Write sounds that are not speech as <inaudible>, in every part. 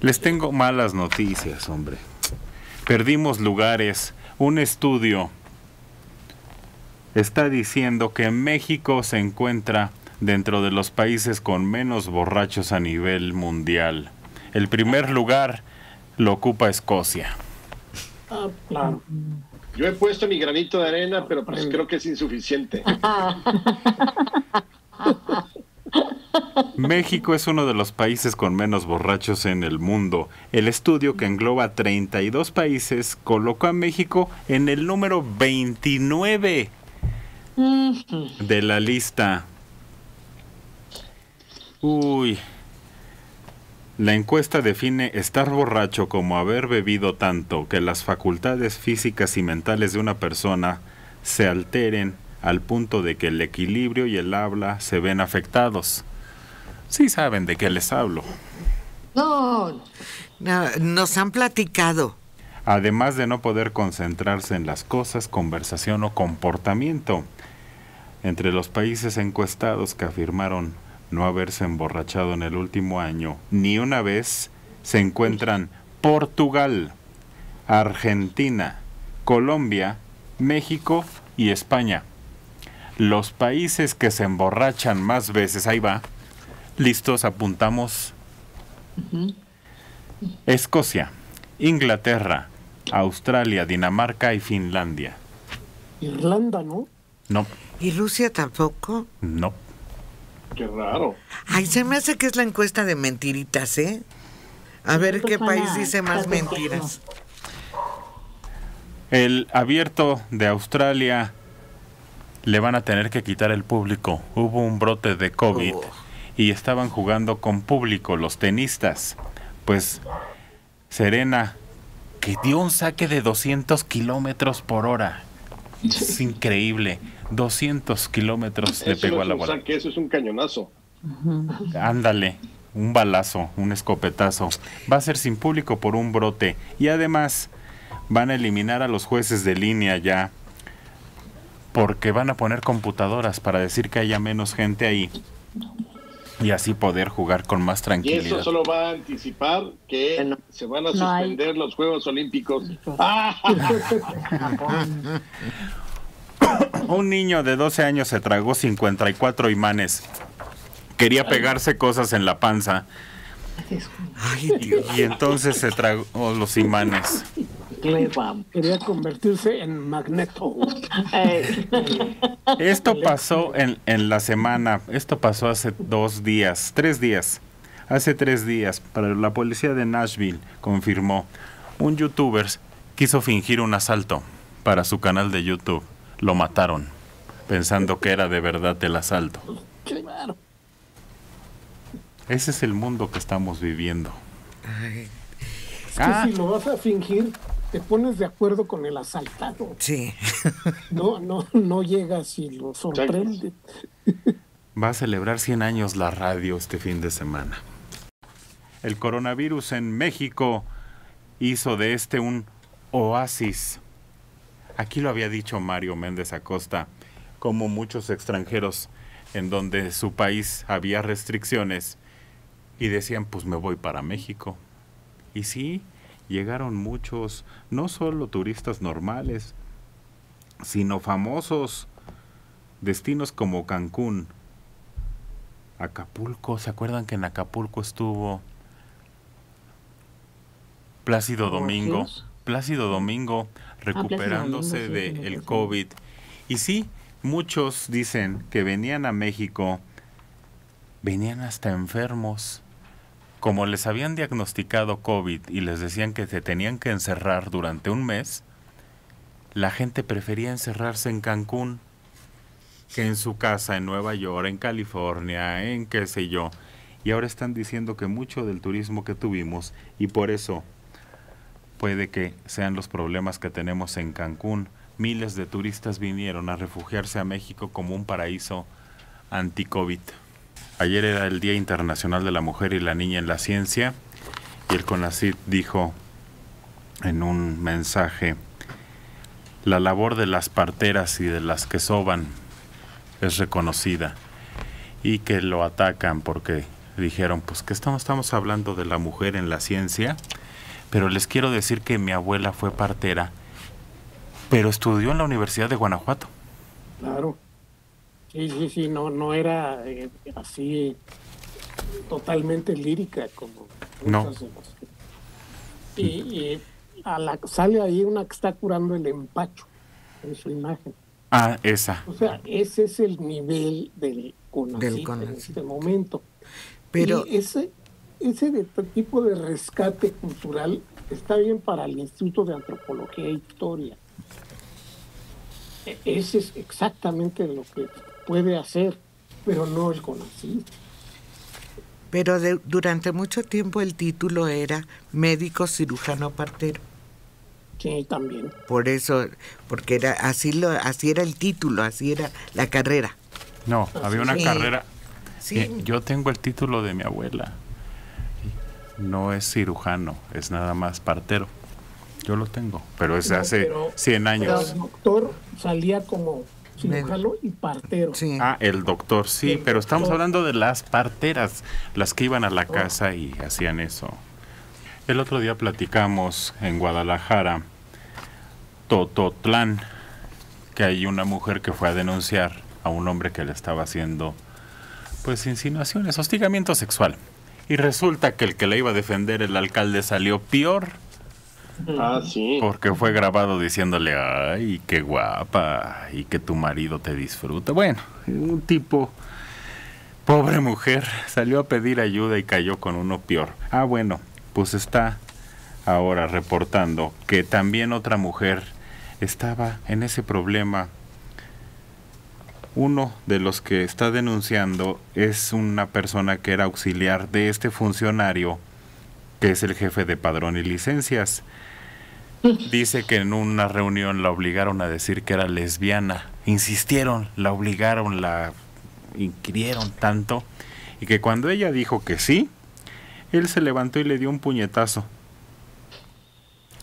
Les tengo malas noticias, hombre. Perdimos lugares. Un estudio está diciendo que México se encuentra dentro de los países con menos borrachos a nivel mundial. El primer lugar lo ocupa Escocia. Ah, claro. Yo he puesto mi granito de arena, pero pues creo que es insuficiente. <laughs> México es uno de los países con menos borrachos en el mundo. El estudio que engloba 32 países colocó a México en el número 29 de la lista. Uy. La encuesta define estar borracho como haber bebido tanto que las facultades físicas y mentales de una persona se alteren al punto de que el equilibrio y el habla se ven afectados. Sí saben de qué les hablo. No, No, nos han platicado. Además de no poder concentrarse en las cosas, conversación o comportamiento. Entre los países encuestados que afirmaron no haberse emborrachado en el último año ni una vez, se encuentran Portugal, Argentina, Colombia, México y España. Los países que se emborrachan más veces, ahí va, listos, apuntamos. Escocia, Inglaterra, Australia, Dinamarca y Finlandia. Irlanda, ¿no? No, ¿Y Rusia tampoco? no. Qué raro. Ay, se me hace que es la encuesta de mentiritas, ¿eh? A ver qué Suena- país dice más mentiras. El abierto de Australia le van a tener que quitar el público. Hubo un brote de COVID Oh. Y estaban jugando con público los tenistas. Pues Serena, que dio un saque de 200 kilómetros por hora. Es increíble. 200 kilómetros le pegó no a es la un bola. saque, eso es un cañonazo. Ándale, un balazo, un escopetazo. Va a ser sin público por un brote. Y además van a eliminar a los jueces de línea ya. Porque van a poner computadoras para decir que haya menos gente ahí. Y así poder jugar con más Y tranquilidad. eso solo va a anticipar que Bueno, se van a no hay- suspender los Juegos Olímpicos. ¡Ah! <laughs> Un niño de 12 años se tragó 54 imanes. Quería pegarse cosas en la panza. Ay, Dios. Y entonces se tragó los imanes. <laughs> Quería convertirse en Magneto. <laughs> Esto pasó en, en la semana, esto pasó hace dos días, tres días. Hace tres días, para la policía de Nashville confirmó, un youtuber quiso fingir un asalto para su canal de YouTube. Lo mataron, pensando que era de verdad el asalto. Claro. Ese es el mundo que estamos viviendo. Ay, Es que Ah. si lo vas a fingir, te pones de acuerdo con el asaltado. sí. No, no, no llegas y lo sorprende. Va a celebrar 100 años la radio este fin de semana. El coronavirus en México hizo de este un oasis. Aquí lo había dicho Mario Méndez Acosta, como muchos extranjeros en donde su país había restricciones y decían, pues me voy para México. Y sí, llegaron muchos, no solo turistas normales, sino famosos destinos como Cancún, Acapulco, ¿se acuerdan que en Acapulco estuvo Plácido Domingo? Plácido Domingo recuperándose sí, sí, del sí. COVID. Y sí, muchos dicen que venían a México, venían hasta enfermos. Como les habían diagnosticado COVID y les decían que se tenían que encerrar durante un mes, la gente prefería encerrarse en Cancún que en su casa en Nueva York, en California, en qué sé yo. Y ahora están diciendo que mucho del turismo que tuvimos y por eso puede que sean los problemas que tenemos en Cancún. Miles de turistas vinieron a refugiarse a México como un paraíso anti-COVID. Ayer era el Día Internacional de la Mujer y la Niña en la Ciencia y el CONACYT dijo en un mensaje la labor de las parteras y de las que soban es reconocida y que lo atacan porque dijeron, pues que estamos, estamos hablando de la mujer en la ciencia, pero les quiero decir que mi abuela fue partera, pero estudió en la Universidad de Guanajuato. Claro. Sí, sí, sí, no, no era eh, así totalmente lírica como No. muchas de las que- Y, y a la, sale ahí una que está curando el empacho en su imagen. Ah, esa. O sea, ese es el nivel del CONACYT, Del en este momento. Pero Y ese, ese de- tipo de rescate cultural está bien para el Instituto de Antropología e Historia. E- Ese es exactamente lo que puede hacer, pero no el CONACYT. Pero de- durante mucho tiempo el título era médico cirujano partero. Sí, también. Por eso, porque era así lo así era el título, así era la carrera. No, había una Sí. carrera. Sí. Eh, Yo tengo el título de mi abuela. No es cirujano, es nada más partero. Yo lo tengo, pero es No, hace pero- 100 Pero años. el doctor salía como cirujano y partero. Sí. Ah, el doctor, sí, El pero estamos hablando de las parteras, las que iban a la casa y hacían eso. El otro día platicamos en Guadalajara, Tototlán, que hay una mujer que fue a denunciar a un hombre que le estaba haciendo, pues, insinuaciones, hostigamiento sexual. Y resulta que el que le iba a defender, el alcalde, salió peor Ah, sí. porque fue grabado diciéndole, ay, qué guapa, y que tu marido te disfruta. Bueno, un tipo, pobre mujer, salió a pedir ayuda y cayó con uno peor. Ah, bueno, pues está ahora reportando que también otra mujer estaba en ese problema. Uno de los que está denunciando es una persona que era auxiliar de este funcionario, que es el jefe de padrón y licencias. Dice que en una reunión la obligaron a decir que era lesbiana. Insistieron, la obligaron, la inquirieron tanto. Y que cuando ella dijo que sí, él se levantó y le dio un puñetazo.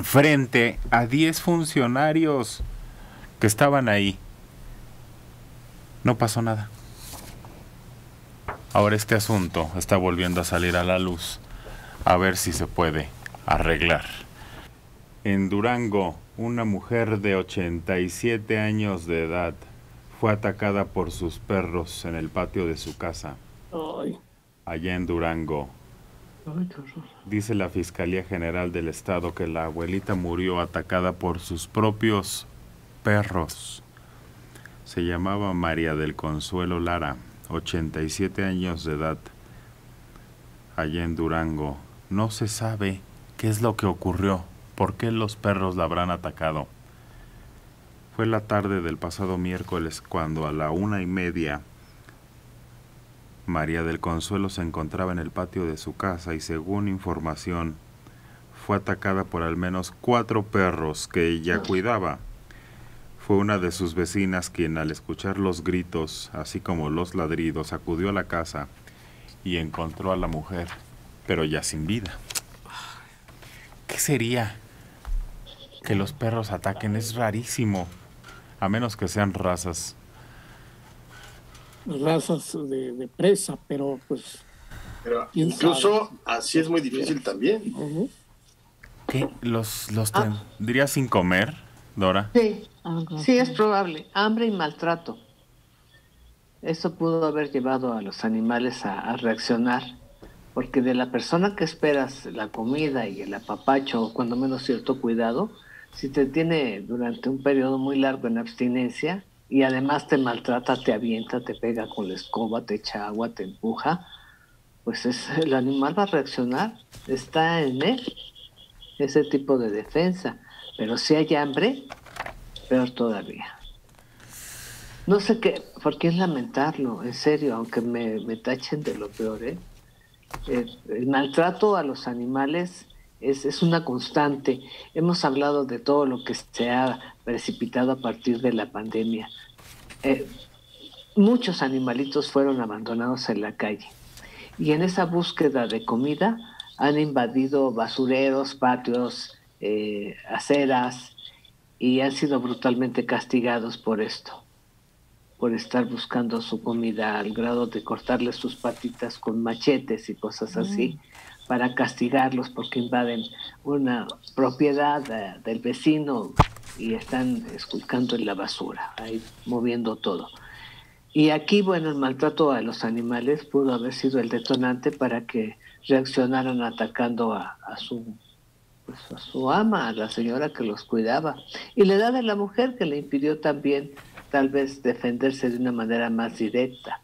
Frente a 10 funcionarios que estaban ahí. No pasó nada. Ahora este asunto está volviendo a salir a la luz. A ver si se puede arreglar. En Durango, una mujer de 87 años de edad fue atacada por sus perros en el patio de su casa, Ay, allá en Durango. Ay, qué horror. Dice la Fiscalía General del Estado que la abuelita murió atacada por sus propios perros. Se llamaba María del Consuelo Lara, 87 años de edad, allá en Durango. No se sabe qué es lo que ocurrió, por qué los perros la habrán atacado. Fue la tarde del pasado miércoles cuando a la una y media María del Consuelo se encontraba en el patio de su casa y según información fue atacada por al menos cuatro perros que ella cuidaba. Fue una de sus vecinas quien al escuchar los gritos, así como los ladridos, acudió a la casa y encontró a la mujer, pero ya sin vida. ¿Qué sería que los perros ataquen? Es rarísimo, a menos que sean razas. razas de, de presa, pero pues Pero ¿Quién incluso así es muy difícil también. ¿Los, los Ah. tendría sin comer, Dora? Sí, Ajá. sí es probable. Hambre y maltrato. Eso pudo haber llevado a los animales a, a reaccionar, porque de la persona que esperas la comida y el apapacho, o cuando menos cierto cuidado, si te tiene durante un periodo muy largo en abstinencia y además te maltrata, te avienta, te pega con la escoba, te echa agua, te empuja, pues es, el animal va a reaccionar, está en él ese tipo de defensa. Pero si hay hambre, peor todavía. No sé qué, por qué lamentarlo, en serio, aunque me, me tachen de lo peor, ¿eh? El, el maltrato a los animales es, es una constante. Hemos hablado de todo lo que se ha precipitado a partir de la pandemia. Eh, muchos animalitos fueron abandonados en la calle y en esa búsqueda de comida han invadido basureros, patios, eh, aceras y han sido brutalmente castigados por esto por estar buscando su comida al grado de cortarles sus patitas con machetes y cosas así mm. Para castigarlos porque invaden una propiedad eh, del vecino y están esculcando en la basura, ahí moviendo todo. Y aquí, bueno, el maltrato a los animales pudo haber sido el detonante para que reaccionaran atacando a, su pues, a su ama, a la señora que los cuidaba, y la edad de la mujer que le impidió también tal vez defenderse de una manera más directa.